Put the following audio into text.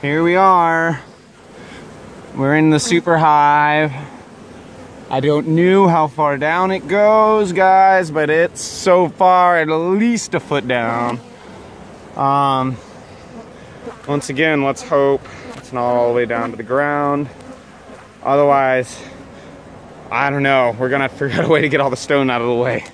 Here we are. We're in the super hive. I don't know how far down it goes, guys, but it's so far at least a foot down. Um, once again, let's hope it's not all the way down to the ground. Otherwise, I don't know. We're gonna figure out a way to get all the stone out of the way.